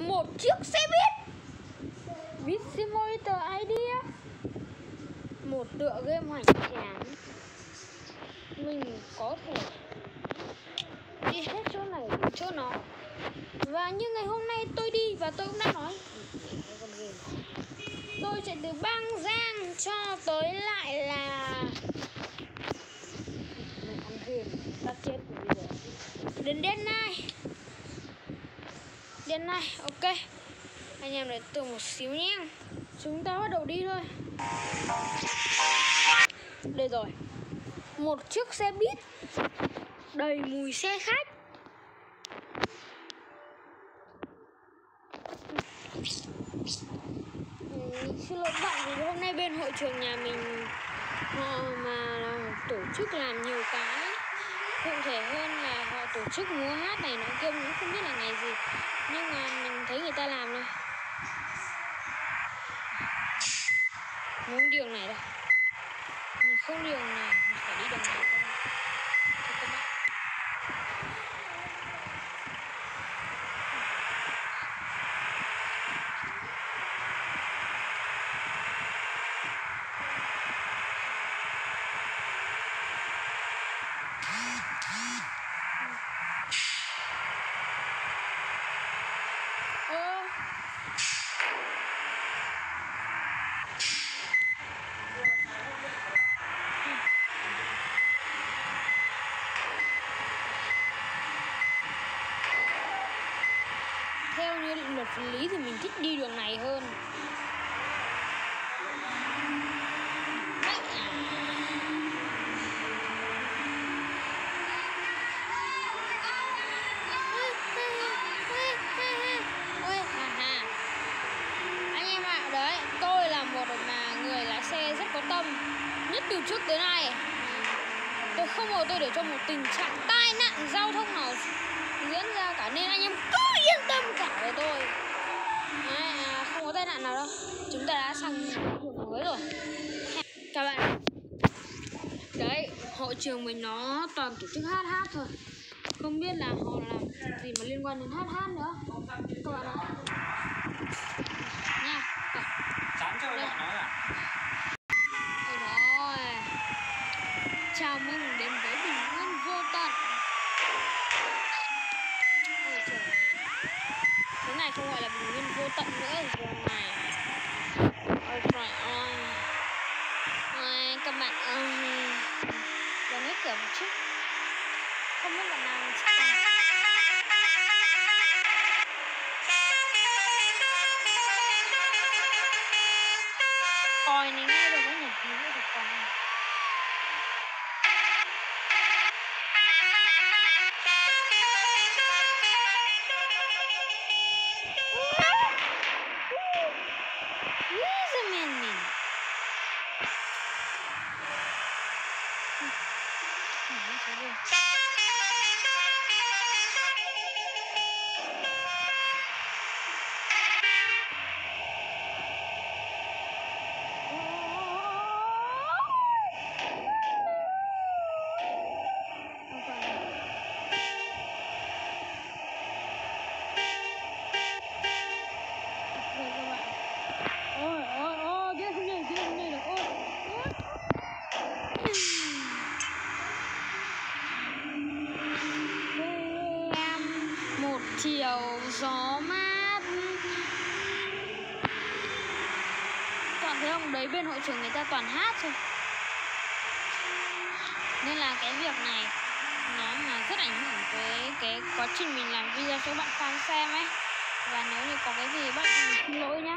một chiếc xe buýt. Beat Simulator Idea. Một tựa game hoành tráng. Mình có thể đi hết chỗ này đến chỗ nó và như ngày hôm nay tôi đi và tôi cũng đã nói. Tôi chạy từ bang giang cho tới lại là đến đêm nay đêm nay ok. Anh em đợi tôi một xíu nhé. Chúng ta bắt đầu đi thôi. Đây rồi. Một chiếc xe buýt đầy mùi xe khách. Mình xin lỗi bạn vì hôm nay bên hội trường nhà mình họ mà tổ chức làm nhiều cái cụ thể hơn là họ tổ chức múa hát này nó kia cũng không biết là ngày gì, nhưng mà mình thấy người ta làm thôi. Muốn đường này đâu. Mình không đường này, mình phải đi đường này theo như luật lý thì mình thích đi đường này hơn. Có tâm nhất từ trước tới nay. Tôi không bao tôi để cho một tình trạng tai nạn giao thông nào diễn ra cả nên anh em cứ yên tâm cả với tôi. Đấy, à, không có tai nạn nào đâu. Chúng ta đã sang đường mới rồi. Các bạn. Đấy hội trường mình nó toàn tổ chức hát hát thôi. Không biết là họ làm gì mà liên quan đến hát hát nữa. Các bạn ạ. Còi này nghe được đấy nhỉ Nghe được còi này. Wait Ôi, ôi, ôi, không nhảy, không nhảy được. Ôi, ôi. Em một chiều gió mát Toàn thấy không? Đấy bên hội trường người ta toàn hát thôi Nên là cái việc này Nó mà rất ảnh hưởng tới cái quá trình mình làm video cho bạn fan xem ấy Và nếu như có cái gì bạn xin lỗi nhá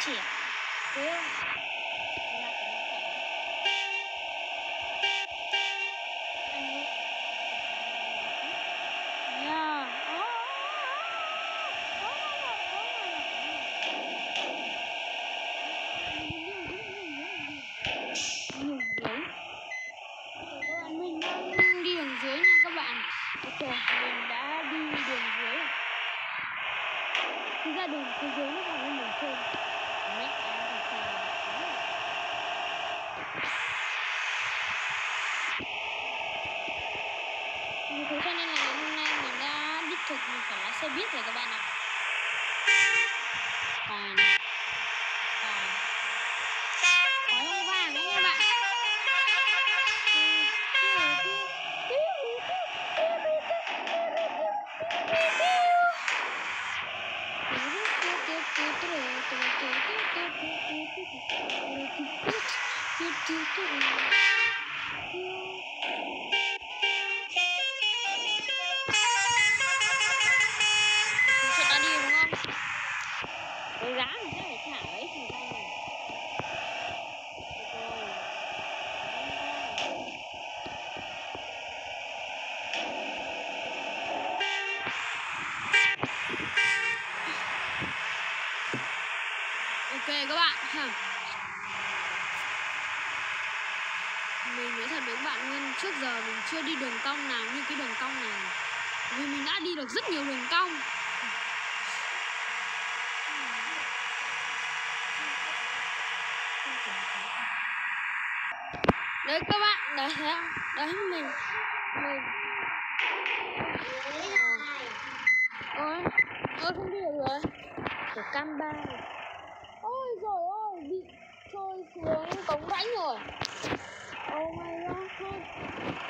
trẻ Thế à? Thế là cái nó khỏe. Anh ơi. nha Ồ, ồ, ồ, ồ, ồ, ồ, ồ. nhiều dưới Các bạn, mình đang đi đường dưới nha các bạn ok mình đã đi đường dưới rồi Thực ra đường phía dưới nó còn hơn đường trên mẹ em thì sao vì thế cho nên là ngày hôm nay mình đã đích thực mình phải lái xe buýt rồi phải thì. Ok các bạn ha. Mình nói thật với các bạn luôn Trước giờ mình chưa đi đường cong nào như cái đường cong này Vì mình đã đi được rất nhiều đường cong Đấy các bạn Đấy đấy, đấy mình. Mình. Ôi Ôi không đi được rồi. Của cam ba. Ôi rồi ôi Bị trôi xuống cống rãnh rồi. Oh my god thôi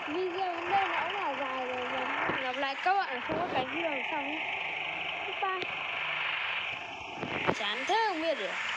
Video đến đây nó cũng là dài rồi Mình gặp lại các bạn ở trong các cái video sau nhé Bye bye. Chán thế không biết được.